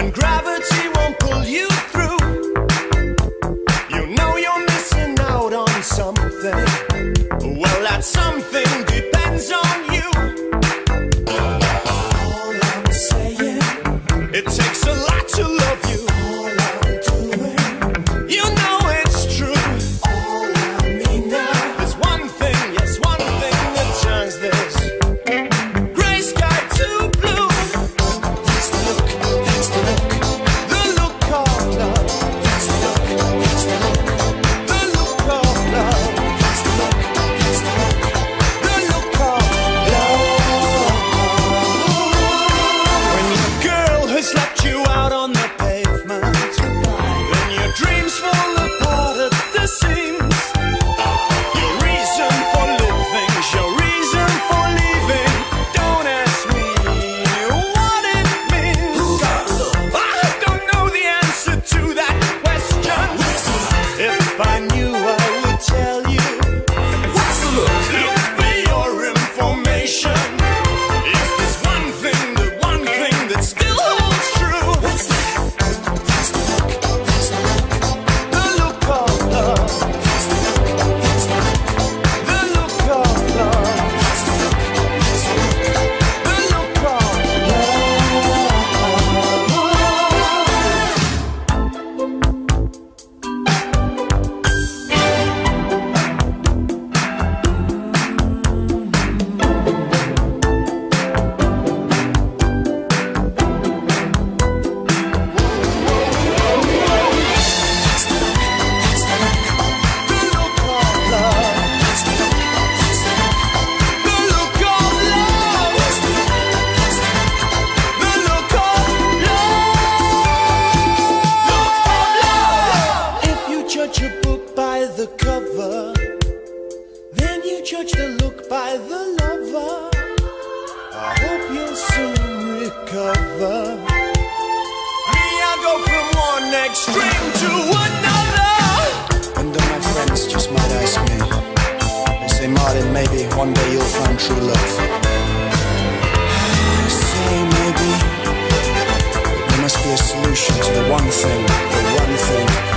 and gravity won't pull you through. You know you're missing out on something. Well, that something depends on you. book by the cover. Then you judge the look by the lover. I hope you'll soon recover. Me, I go from one extreme to another. And all my friends just might ask me. They say, Martin, maybe one day you'll find true love. I say maybe There must be a solution to the one thing, the one thing.